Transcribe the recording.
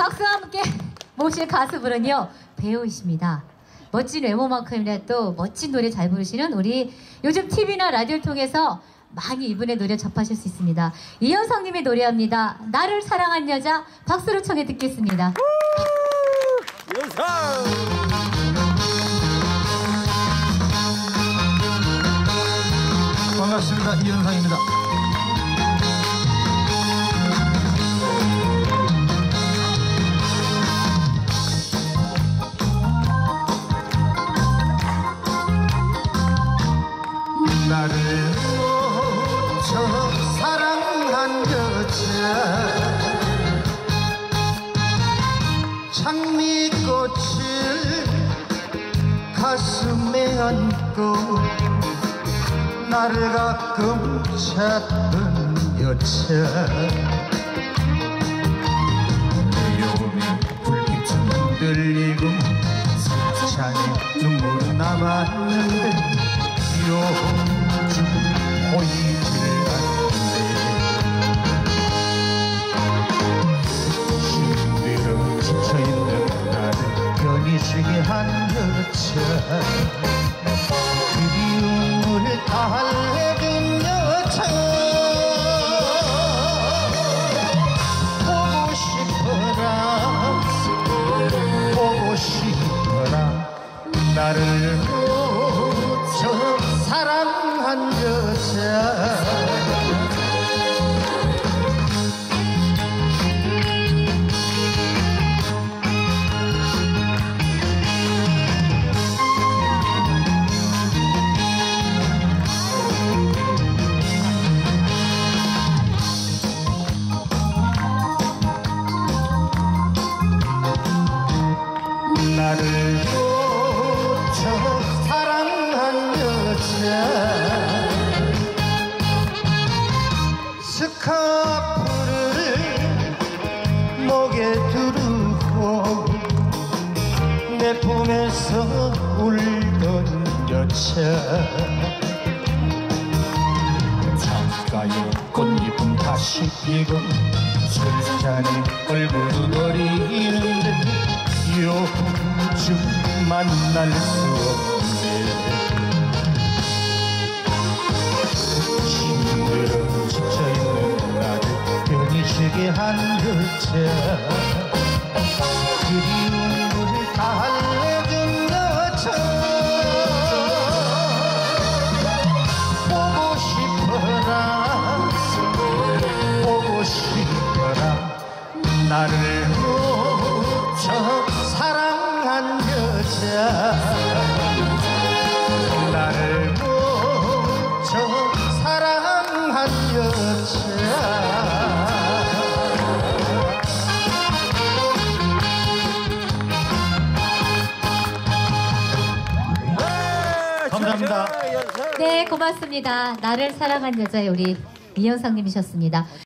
박수와 함께 모실 가수분은요 배우이십니다. 멋진 외모만큼이나 또 멋진 노래 잘 부르시는 우리 요즘 TV나 라디오를 통해서 많이 이분의 노래 접하실 수 있습니다. 이현성님의 노래합니다. 나를 사랑한 여자 박수로 청해 듣겠습니다. 반갑습니다. 이현상입니다. 나를 묻혀 사랑한 여자. 장미꽃을 가슴에 안고 나를 가끔 찾던 여자. 흔들리고 잔에 눈물은 남았는데 요즘 보이질 않는데 힘들어 지쳐있는 나를 편히 쉬게 한 여자 나를 묻혀 사랑한 여자. 스카프를 목에 두르고 내 품에서 울던 여자. 창가에 꽃잎은 다시 피고 술잔에 얼굴도 버리는데 요즘 만날 수 없네. 힘들어 지쳐있는 나를 편히 쉬게 한 여자. 그리움 감사합니다. 네 고맙습니다. 나를 사랑한 여자의 우리 이현성님이셨습니다.